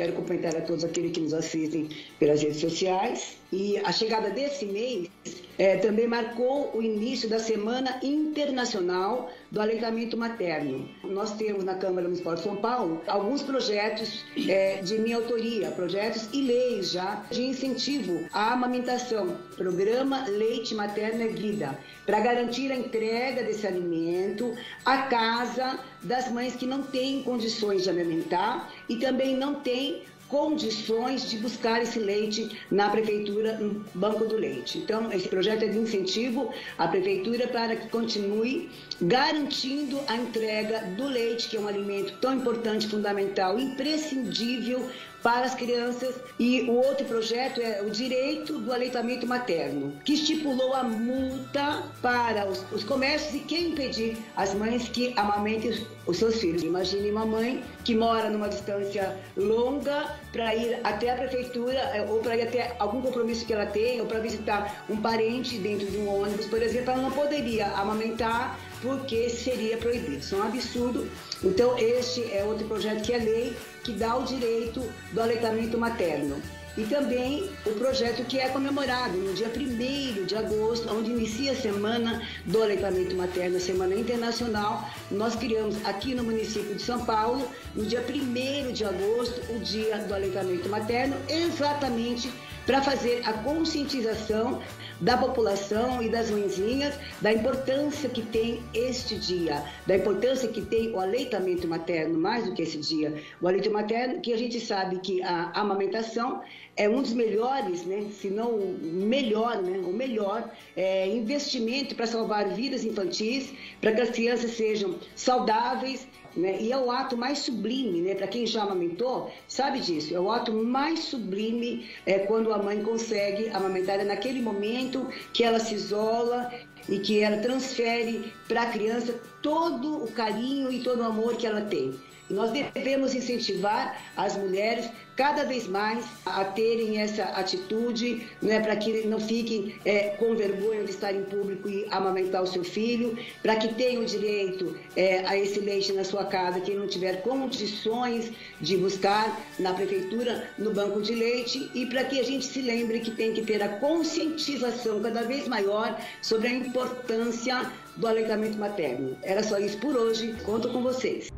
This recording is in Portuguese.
Quero cumprimentar a todos aqueles que nos assistem pelas redes sociais. E a chegada desse mês é, também marcou o início da Semana Internacional do Aleitamento Materno. Nós temos na Câmara Municipal de São Paulo alguns projetos é, de minha autoria, projetos e leis já de incentivo à amamentação. Programa Leite Materno é Vida, para garantir a entrega desse alimento à casa das mães que não têm condições de amamentar e também não têm condições de buscar esse leite na prefeitura, no banco do leite. Então, esse projeto é de incentivo à prefeitura para que continue garantindo a entrega do leite, que é um alimento tão importante, fundamental, imprescindível para as crianças. E o outro projeto é o direito do aleitamento materno, que estipulou a multa para os, os comércios e quem impedir as mães que amamentem os seus filhos. Imagine uma mãe que mora numa distância longa para ir até a prefeitura é, ou para ir até algum compromisso que ela tem ou para visitar um parente dentro de um ônibus, por exemplo, ela não poderia amamentar porque seria proibido. Isso é um absurdo. Então, este é outro projeto que é lei que dá o direito do aleitamento materno. E também o projeto que é comemorado no dia 1 de agosto, onde inicia a Semana do Aleitamento Materno, a Semana Internacional. Nós criamos aqui no município de São Paulo, no dia 1 de agosto, o Dia do Aleitamento Materno, exatamente para fazer a conscientização da população e das mãezinhas da importância que tem este dia, da importância que tem o aleitamento materno, mais do que esse dia. O aleitamento materno, que a gente sabe que a amamentação é um dos melhores, né, se não o melhor, né, o melhor é, investimento para salvar vidas infantis, para que as crianças sejam saudáveis, né? E é o ato mais sublime, né? Para quem já amamentou, sabe disso. É o ato mais sublime é, quando a mãe consegue amamentar é naquele momento que ela se isola e que ela transfere para a criança todo o carinho e todo o amor que ela tem. E nós devemos incentivar as mulheres cada vez mais a terem essa atitude, né, para que não fiquem é, com vergonha de estar em público e amamentar o seu filho, para que tenham direito é, a esse leite na sua casa, quem não tiver condições de buscar na prefeitura, no banco de leite, e para que a gente se lembre que tem que ter a conscientização cada vez maior sobre a importância do aleitamento materno. Era só isso por hoje. Conto com vocês.